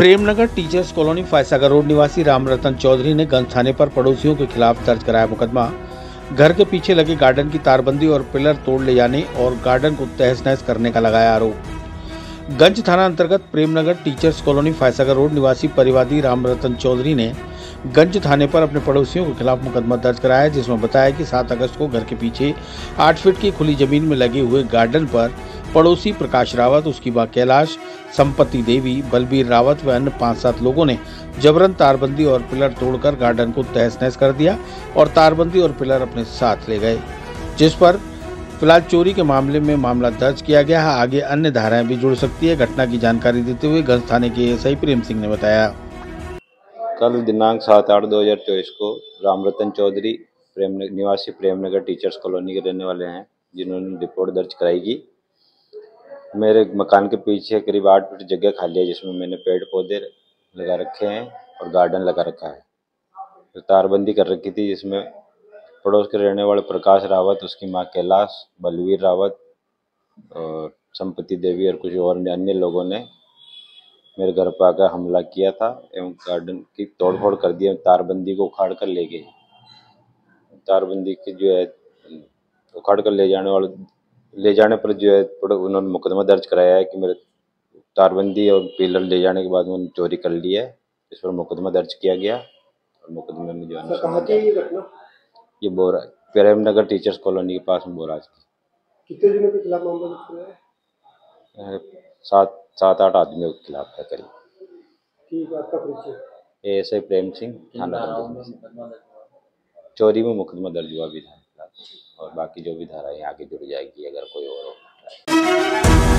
Premnagar teachers colony Foysagar road निवासी राम रतन चौधरी ने गंज थाने पर पड़ोसियों के खिलाफ दर्ज कराया मुकदमा। घर के पीछे लगे गार्डन की तारबंदी और पिलर तोड़ ले जाने और गार्डन को तहस नहस करने का लगाया आरोप। गंज थाना अंतर्गत Premnagar teachers colony Foysagar road निवासी परिवादी राम रतन चौधरी ने गंज थाने पर अपने पड़ोसियों के खिलाफ मुकदमा दर्ज कराया, जिसमें बताया कि 7 अगस्त को घर के पीछे 8 फीट की खुली ज़मीन में लगे हुए गार्डन पर पड़ोसी प्रकाश रावत, उसकी माँ कैलाश, संपत्ति देवी, बलबीर रावत व अन्य पाँच सात लोगों ने जबरन तारबंदी और पिलर तोड़कर गार्डन को तहस नहस कर दिया और तारबंदी और पिलर अपने साथ ले गए, जिस पर फ़िलहाल चोरी के मामले में मामला दर्ज किया गया है। आगे अन्य धाराएँ भी जुड़ सकती है। घटना की जानकारी देते हुए गंज थाने के एसआई प्रेम सिंह ने बताया। कल दिनांक सात आठ दो हज़ार चौबीस को रामरतन चौधरी, प्रेम निवासी प्रेमनगर टीचर्स कॉलोनी के रहने वाले हैं, जिन्होंने रिपोर्ट दर्ज कराई की। मेरे मकान के पीछे करीब आठ फीट जगह खाली है जिसमें मैंने पेड़ पौधे लगा रखे हैं और गार्डन लगा रखा है। तो तारबंदी कर रखी थी जिसमें पड़ोस के रहने वाले प्रकाश रावत, उसकी माँ कैलाश, बलवीर रावत और संपत्ति देवी और कुछ और अन्य लोगों ने मेरे घर पर आकर हमला किया था एवं गार्डन की तोड़फोड़ कर दी तारबंदी को उखाड़ कर ले गए। तारबंदी की जो है, उखाड़ कर ले जाने वाले ले जाने पर जो है थोड़ा उन्होंने मुकदमा दर्ज कराया है कि मेरे तारबंदी और पिलर ले जाने के बाद उन्होंने चोरी कर ली है। इस पर मुकदमा दर्ज किया गया और मुकदमे में जो है ये बोरा प्रेम नगर टीचर्स कॉलोनी के पास में बोराज की। कितने दिनों के खिलाफ मामला दर्ज कराया है? सात सात आठ आदमियों के खिलाफ है करीब। ठीक आपका परिचय। एस आई प्रेम सिंह थाना चोरी में मुकदमा दर्ज हुआ भी था और बाकी जो भी धाराएँ आगे जुड़ जाएगी अगर कोई और